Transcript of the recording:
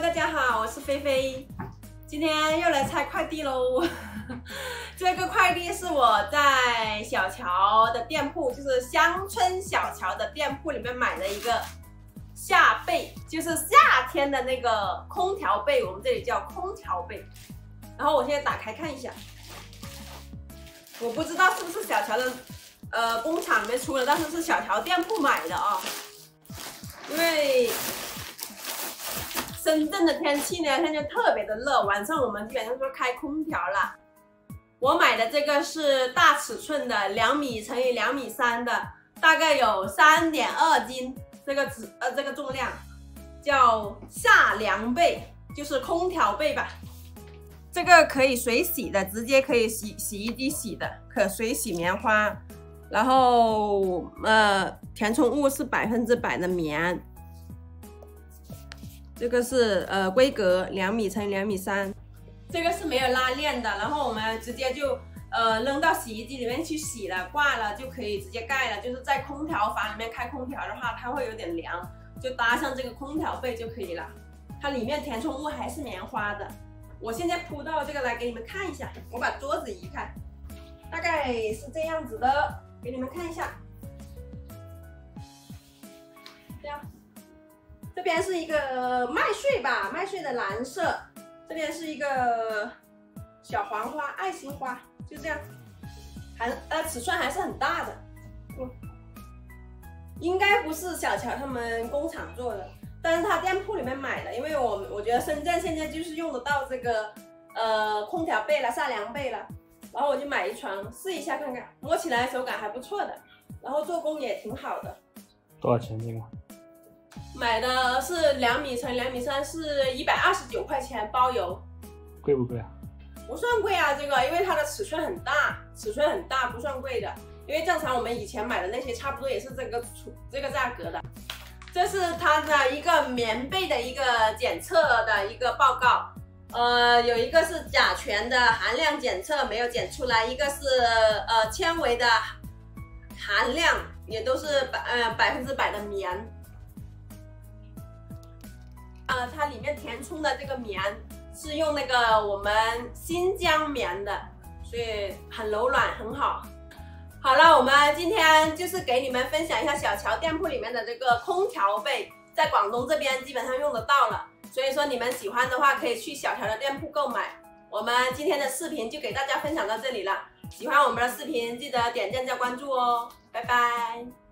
大家好，我是菲菲，今天又来拆快递喽。这个快递是我在小乔的店铺，就是乡村小乔的店铺里面买的一个夏被，就是夏天的那个空调被，我们这里叫空调被。然后我现在打开看一下，我不知道是不是小乔的呃工厂里面出的，但是是小乔店铺买的啊，深圳的天气呢，现在特别的热，晚上我们基本上说开空调了。我买的这个是大尺寸的，两米乘以两米三的，大概有三点二斤，这个纸呃这个重量，叫夏凉被，就是空调被吧。这个可以水洗的，直接可以洗洗衣机洗的，可水洗棉花。然后呃填充物是百分之百的棉。这个是呃规格两米乘两米三，这个是没有拉链的，然后我们直接就呃扔到洗衣机里面去洗了，挂了就可以直接盖了。就是在空调房里面开空调的话，它会有点凉，就搭上这个空调被就可以了。它里面填充物还是棉花的。我现在铺到这个来给你们看一下，我把桌子移开，大概是这样子的，给你们看一下，这样。这边是一个麦穗吧，麦穗的蓝色。这边是一个小黄花，爱心花，就这样，还呃尺寸还是很大的。应该不是小乔他们工厂做的，但是他店铺里面买的，因为我我觉得深圳现在就是用得到这个呃空调被了，夏凉被了，然后我就买一床试一下看看，摸起来手感还不错的，然后做工也挺好的。多少钱这个？买的是两米乘两米三，是一百二十九块钱包邮，贵不贵啊？不算贵啊，这个因为它的尺寸很大，尺寸很大不算贵的，因为正常我们以前买的那些差不多也是这个出这个价格的。这是它的一个棉被的一个检测的一个报告，呃，有一个是甲醛的含量检测没有检出来，一个是呃纤维的含量也都是百呃百分之百的棉。它里面填充的这个棉是用那个我们新疆棉的，所以很柔软，很好。好了，我们今天就是给你们分享一下小乔店铺里面的这个空调被，在广东这边基本上用得到了，所以说你们喜欢的话可以去小乔的店铺购买。我们今天的视频就给大家分享到这里了，喜欢我们的视频记得点赞加关注哦，拜拜。